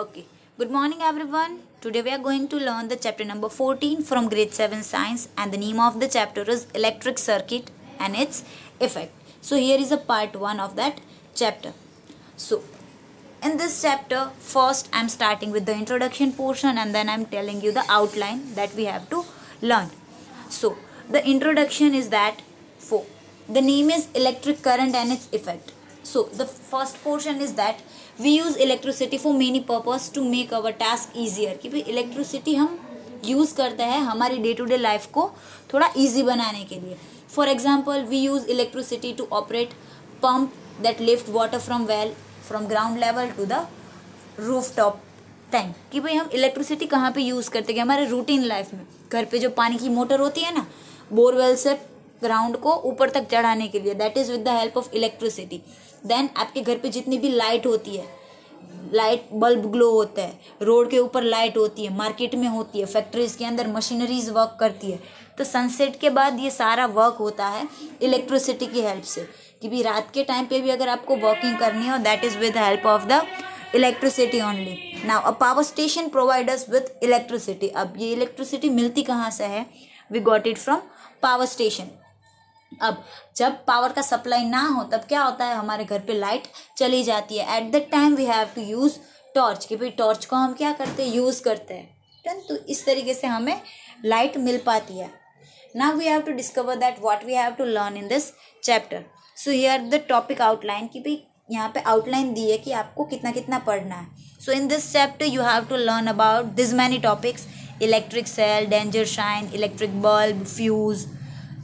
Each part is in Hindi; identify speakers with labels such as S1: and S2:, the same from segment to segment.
S1: Okay. Good morning, everyone. Today we are going to learn the chapter number 14 from grade 7 science, and the name of the chapter is electric circuit and its effect. So, here is a part 1 of that chapter. So, in this chapter, first I'm starting with the introduction portion and then I'm telling you the outline that we have to learn. So, the introduction is that for the name is electric current and its effect. So, the first portion is that we use electricity for many purpose to make our task easier कि भाई इलेक्ट्रिसिटी हम यूज़ करते हैं हमारी डे टू डे लाइफ को थोड़ा ईजी बनाने के लिए। For example we use electricity to operate that lift water from well from ground level to the roof top tank कि भाई हम इलेक्ट्रिसिटी कहाँ पे यूज़ करते हैं? हमारे रूटीन लाइफ में। घर पे जो पानी की मोटर होती है ना बोरवेल से ग्राउंड को ऊपर तक चढ़ाने के लिए that is with the help of electricity then आपके घर पे जितनी भी लाइट होती है लाइट बल्ब ग्लो होता है रोड के ऊपर लाइट होती है मार्केट में होती है फैक्ट्रीज के अंदर मशीनरीज वर्क करती है तो सनसेट के बाद ये सारा वर्क होता है इलेक्ट्रिसिटी की हेल्प से। कि भी रात के टाइम पे भी अगर आपको वर्किंग करनी हो that is with help of the electricity only now a power station providers with electricity अब ये इलेक्ट्रिसिटी मिलती कहाँ से है? We got it from power station अब जब पावर का सप्लाई ना हो, तब क्या होता है? हमारे घर पे लाइट चली जाती है। At the time we have to use torch कि भाई टॉर्च को हम क्या करते हैं? यूज़ करते हैं। तो इस तरीके से हमें लाइट मिल पाती है। Now we have to discover that what we have to learn in this chapter so here the topic outline कि भाई यहाँ पे आउटलाइन दी है कि आपको कितना कितना पढ़ना है। So in this chapter you have to learn about this many topics electric cell danger sign electric bulb fuse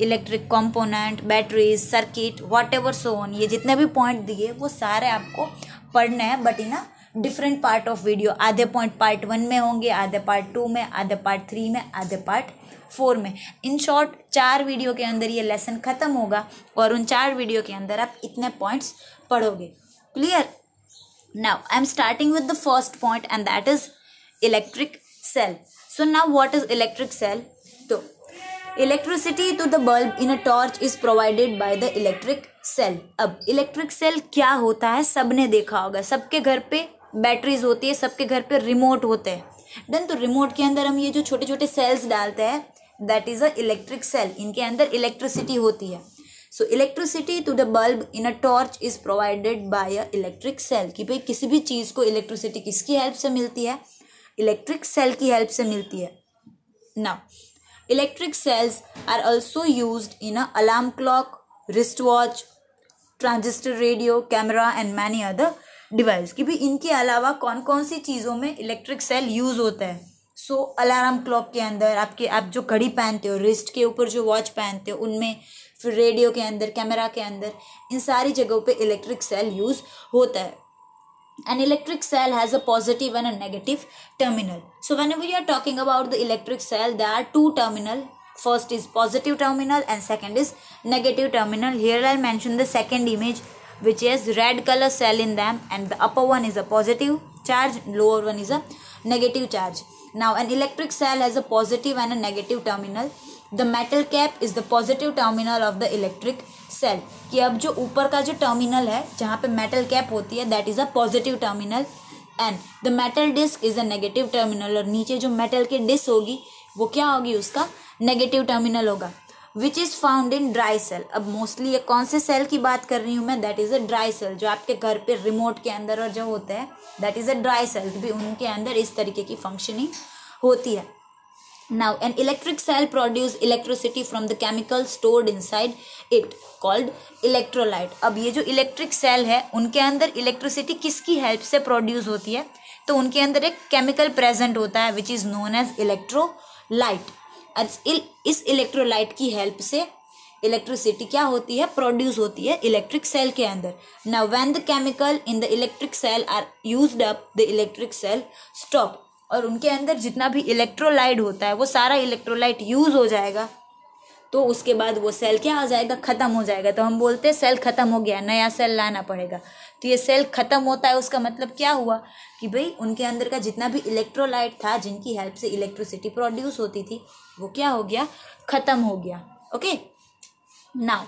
S1: electric component batteries circuit what so on ये जितने भी पॉइंट दिए, वो सारे आपको पढ़ने हैं but in different part of video आधे पॉइंट पार्ट वन में होंगे, आधे पार्ट टू में, आधे पार्ट थ्री में, आधे पार्ट फोर में. इन शॉर्ट चार वीडियो के अंदर ये लेसन खत्म होगा, और उन चार वीडियो के अंदर आप इतने पॉइंट्स पढ़ोगे. Clear now I am starting with the first point and that is electric cell so now what is electric cell तो electricity to the bulb in a torch is provided by the electric cell अब इलेक्ट्रिक सेल क्या होता है? सबने देखा होगा। सबके घर पे बैटरीज होती है, सबके घर पे रिमोट होते हैं। डन तो रिमोट के अंदर हम ये जो छोटे छोटे सेल्स डालते हैं that is a electric cell इनके अंदर इलेक्ट्रिसिटी होती है। So electricity to the bulb in a torch is provided by a electric cell कि भाई किसी भी चीज़ को इलेक्ट्रिसिटी किसकी हेल्प से मिलती है? इलेक्ट्रिक सेल की हेल्प से मिलती है। Now Electric cells are also used in a alarm clock, wristwatch, transistor radio camera and many other device कि भाई इनके अलावा कौन कौन सी चीज़ों में इलेक्ट्रिक सेल यूज़ होता है? सो अलार्म क्लॉक के अंदर आपके आप जो घड़ी पहनते हो रिस्ट के ऊपर जो वॉच पहनते हो उनमें फिर रेडियो के अंदर कैमरा के अंदर इन सारी जगहों पे इलेक्ट्रिक सेल यूज़ होता है। An electric cell has a positive and a negative terminal. So whenever you are talking about the electric cell there are two terminal. First is positive terminal and second is negative terminal. Here i'll mention the second image which is red color cell in them and the upper one is a positive charge lower one is a negative charge. Now an electric cell has a positive and a negative terminal the metal cap is the positive terminal of the electric cell कि अब जो ऊपर का जो टर्मिनल है, जहाँ पे मेटल कैप होती है that is a positive terminal and the metal disc is a negative terminal और नीचे जो मेटल की डिस्क होगी, वो क्या होगी उसका? नेगेटिव टर्मिनल होगा which is found in dry cell अब मोस्टली ये कौन से सेल की बात कर रही हूँ मैं? That is a dry cell जो आपके घर पे रिमोट के अंदर और जो होते हैं that is a dry cell भी उनके अंदर इस तरीके की फंक्शनिंग होती है। Now, an electric cell produce electricity from the chemical stored inside it called electrolyte. अब ये जो इलेक्ट्रिक सेल है उनके अंदर इलेक्ट्रिसिटी किसकी हेल्प से प्रोड्यूस होती है? तो उनके अंदर एक केमिकल प्रेजेंट होता है which is known as electrolyte इस इलेक्ट्रोलाइट की हेल्प से इलेक्ट्रिसिटी क्या होती है? प्रोड्यूस होती है इलेक्ट्रिक सेल के अंदर. Now when the chemical in the electric cell are used up the electric cell stop और उनके अंदर जितना भी इलेक्ट्रोलाइट होता है, वो सारा इलेक्ट्रोलाइट यूज़ हो जाएगा। तो उसके बाद वो सेल क्या हो जाएगा? ख़त्म हो जाएगा। तो हम बोलते हैं सेल ख़त्म हो गया, नया सेल लाना पड़ेगा। तो ये सेल ख़त्म होता है, उसका मतलब क्या हुआ? कि भाई, उनके अंदर का जितना भी इलेक्ट्रोलाइट था, जिनकी हेल्प से इलेक्ट्रिसिटी प्रोड्यूस होती थी, वो क्या हो गया? ख़त्म हो गया। Okay now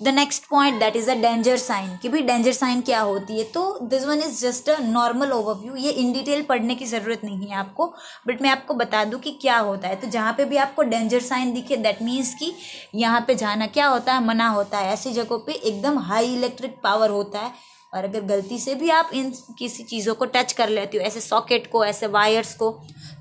S1: the next point that is a danger sign कि भाई डेंजर साइन क्या होती है? तो this one is just a normal overview ये इन डिटेल पढ़ने की ज़रूरत नहीं है आपको बट मैं आपको बता दूँ कि क्या होता है। तो जहाँ पे भी आपको डेंजर साइन दिखे दैट मीन्स कि यहाँ पे जाना क्या होता है? मना होता है। ऐसी जगहों पे एकदम हाई इलेक्ट्रिक पावर होता है। और अगर गलती से भी आप इन किसी चीज़ों को टच कर लेते हो, ऐसे सॉकेट को, ऐसे वायर्स को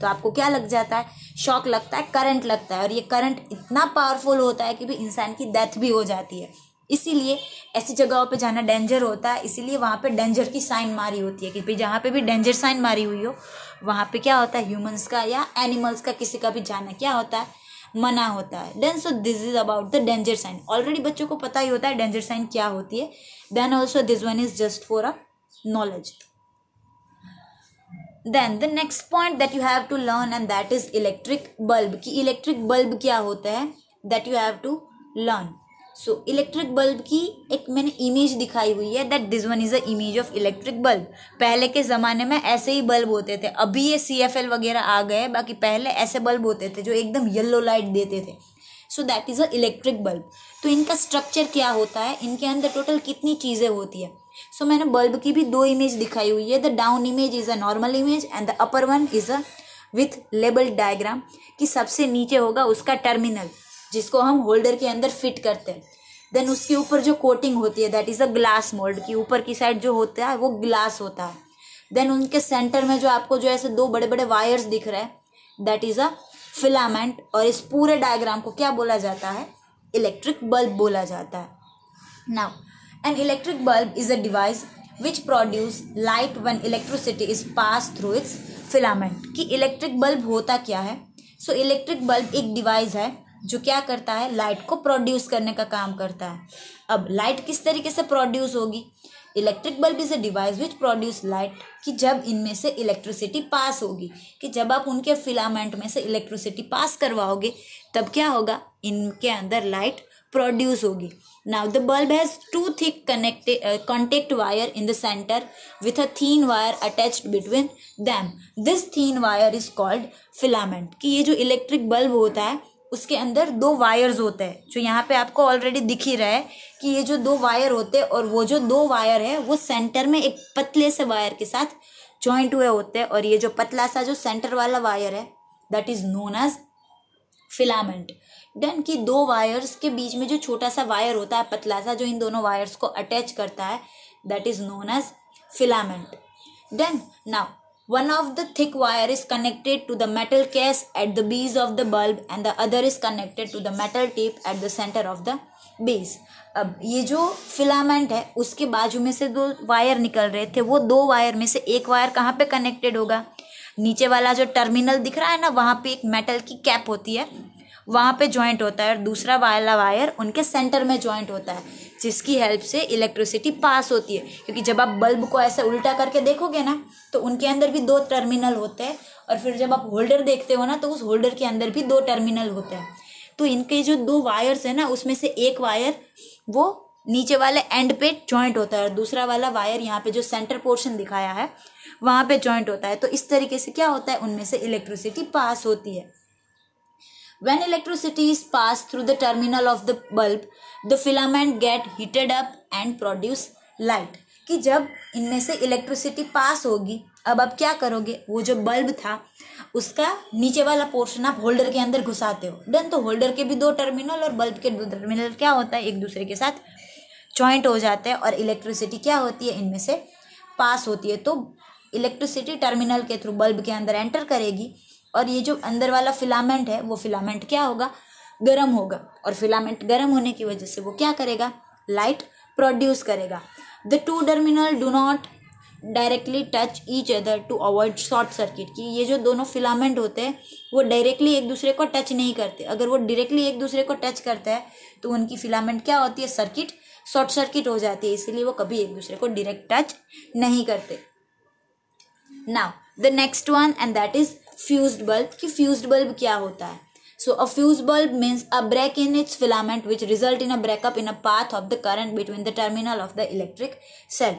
S1: तो आपको क्या लग जाता है? शॉक लगता है करंट लगता है। और ये करंट इतना पावरफुल होता है कि भी इंसान की डेथ भी हो जाती है। इसीलिए ऐसी जगहों पे जाना डेंजर होता है, इसीलिए वहाँ पे डेंजर की साइन मारी होती है कि भाई जहाँ पे भी डेंजर साइन मारी हुई हो, वहाँ पे क्या होता है ह्यूमंस का या एनिमल्स का किसी का भी जाना क्या होता है, मना होता है। Then so this is about the danger sign already बच्चों को पता ही होता है डेंजर साइन क्या होती है। Then also this one is just for a knowledge then the next point that you have to learn and that is electric bulb कि इलेक्ट्रिक बल्ब क्या होता है? That you have to learn so electric bulb की एक मैंने इमेज दिखाई हुई है that this one is a image of electric bulb पहले के ज़माने में ऐसे ही बल्ब होते थे. अभी ये सी एफ़ एल वगैरह आ गए बाकी पहले ऐसे बल्ब होते थे जो एकदम येल्लो लाइट देते थे. So that is a electric bulb तो इनका स्ट्रक्चर क्या होता है? इनके अंदर टोटल कितनी चीज़ें होती है? सो so, मैंने बल्ब की भी दो इमेज दिखाई हुई है. The down image is a normal image and the upper one is a with label diagram कि सबसे नीचे होगा उसका टर्मिनल जिसको हम होल्डर के अंदर फिट करते हैं। देन उसके ऊपर जो कोटिंग होती है that is a glass mold की, ऊपर की साइड जो होता है, वो ग्लास होता है। देन उनके सेंटर में जो आपको जो ऐसे दो बड़े बड़े वायर्स दिख रहे हैं दैट इज़ अ फिलामेंट और इस पूरे डायग्राम को क्या बोला जाता है? इलेक्ट्रिक बल्ब बोला जाता है। Now an electric bulb is a device which produce light when electricity is pass through its filament कि इलेक्ट्रिक बल्ब होता क्या है? सो इलेक्ट्रिक बल्ब एक डिवाइस है जो क्या करता है लाइट को प्रोड्यूस करने का काम करता है। अब लाइट किस तरीके से प्रोड्यूस होगी? Electric bulb is a device which produce light कि जब इनमें से इलेक्ट्रिसिटी पास होगी, कि जब आप उनके फिलामेंट में से इलेक्ट्रिसिटी पास करवाओगे, तब क्या होगा? इनके अंदर लाइट प्रोड्यूस होगी। Now the bulb has two thick connected contact wire in the center with a thin wire attached between them this thin wire is called filament कि ये जो इलेक्ट्रिक बल्ब होता है उसके अंदर दो वायर्स होते हैं, जो यहाँ पे आपको ऑलरेडी दिख ही रहा है कि ये जो दो वायर होते हैं और वो जो दो वायर है, वो सेंटर में एक पतले से वायर के साथ जॉइंट हुए होते हैं और ये जो पतला सा जो सेंटर वाला वायर है that is known as filament done की दो वायर्स के बीच में जो छोटा सा वायर होता है, पतला सा जो इन दोनों वायर्स को अटैच करता है that is known as filament done now One of the thick wire is connected to the metal case at the base of the bulb and the other is connected to the metal tip at the center of the base. अब ये जो फिलामेंट है उसके बाजू में से दो वायर निकल रहे थे वो दो वायर में से एक वायर कहाँ पे कनेक्टेड होगा नीचे वाला जो टर्मिनल दिख रहा है ना वहाँ पे एक मेटल की कैप होती है वहाँ पे जॉइंट होता है और दूसरा वाला वायर उनके सेंटर में जॉइंट होता है जिसकी हेल्प से इलेक्ट्रिसिटी पास होती है। क्योंकि जब आप बल्ब को ऐसे उल्टा करके देखोगे ना तो उनके अंदर भी दो टर्मिनल होते हैं और फिर जब आप होल्डर देखते हो ना तो उस होल्डर के अंदर भी दो टर्मिनल होते हैं। तो इनके जो दो वायर्स है ना, उसमें से एक वायर वो नीचे वाले एंड पे जॉइंट होता है और दूसरा वाला वायर यहाँ पे जो सेंटर पोर्शन दिखाया है, वहाँ पे जॉइंट होता है। तो इस तरीके से क्या होता है, उनमें से इलेक्ट्रिसिटी पास होती है। When electricity is passed through the terminal of the bulb, the filament get heated up and produce light. कि जब इनमें से इलेक्ट्रिसिटी पास होगी अब आप क्या करोगे? वो जो बल्ब था उसका नीचे वाला पोर्शन आप होल्डर के अंदर घुसाते हो। डन तो होल्डर के भी दो टर्मिनल और बल्ब के दो टर्मिनल क्या होता है? एक दूसरे के साथ जॉइंट हो जाते हैं और इलेक्ट्रिसिटी क्या होती है? इनमें से पास होती है। तो इलेक्ट्रिसिटी टर्मिनल के थ्रू बल्ब के अंदर एंटर करेगी। और ये जो अंदर वाला फिलामेंट है, वो फिलामेंट क्या होगा? गर्म होगा। और फिलामेंट गर्म होने की वजह से वो क्या करेगा? लाइट प्रोड्यूस करेगा। The two terminal do not directly touch each other to avoid short circuit की ये जो दोनों फिलामेंट होते हैं, वो डायरेक्टली एक दूसरे को टच नहीं करते। अगर वो डायरेक्टली एक दूसरे को टच करते हैं तो उनकी फिलामेंट क्या होती है? सर्किट शॉर्ट सर्किट हो जाती है। इसीलिए वो कभी एक दूसरे को डायरेक्ट टच नहीं करते। Now the next one and that is fused bulb कि फ्यूज्ड बल्ब क्या होता है? So a fuse bulb means a break in its filament which result in a breakup in a path of the current between the terminal of the electric cell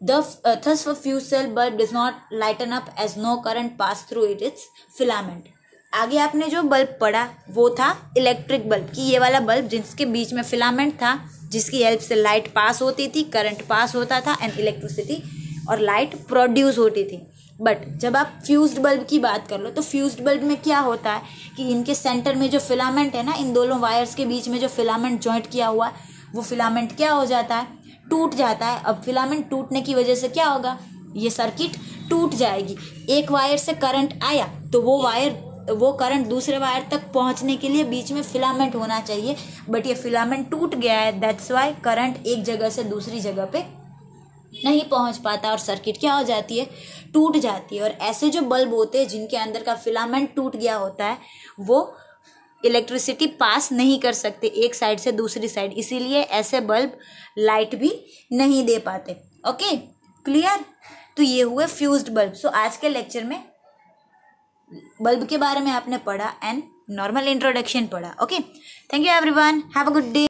S1: the thus fuse cell bulb does not lighten up as no current pass through it its filament आगे आपने जो बल्ब पढ़ा, वो था इलेक्ट्रिक बल्ब कि ये वाला बल्ब जिसके बीच में फिलामेंट था, जिसकी हेल्प से लाइट पास होती थी करंट पास होता था एंड इलेक्ट्रिसिटी और लाइट प्रोड्यूस होती थी। बट जब आप फ्यूज्ड बल्ब की बात कर लो तो फ्यूज्ड बल्ब में क्या होता है कि इनके सेंटर में जो फिलामेंट है ना, इन दोनों वायर्स के बीच में जो फिलामेंट जॉइंट किया हुआ है वो फिलामेंट क्या हो जाता है? टूट जाता है। अब फिलामेंट टूटने की वजह से क्या होगा? ये सर्किट टूट जाएगी। एक वायर से करंट आया तो वो वायर वो करंट दूसरे वायर तक पहुँचने के लिए बीच में फिलामेंट होना चाहिए। बट ये फिलामेंट टूट गया है दैट्स वाई करंट एक जगह से दूसरी जगह पे नहीं पहुँच पाता और सर्किट क्या हो जाती है? टूट जाती है। और ऐसे जो बल्ब होते हैं, जिनके अंदर का फिलामेंट टूट गया होता है, वो इलेक्ट्रिसिटी पास नहीं कर सकते एक साइड से दूसरी साइड इसीलिए ऐसे बल्ब लाइट भी नहीं दे पाते। ओके क्लियर तो ये हुए फ्यूज्ड बल्ब सो आज के लेक्चर में बल्ब के बारे में आपने पढ़ा एंड नॉर्मल इंट्रोडक्शन पढ़ा। Okay thank you everyone have a good day